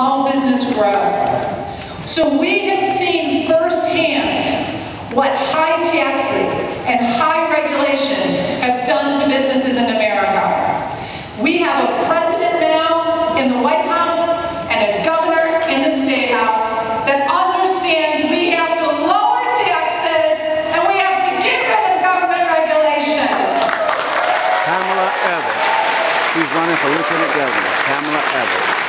small business grow. So we have seen firsthand what high taxes and high regulation have done to businesses in America. We have a president now in the White House and a governor in the State House that understands we have to lower taxes and we have to get rid of government regulation. Pamela Evans. She's running for lieutenant governor. Pamela Evans.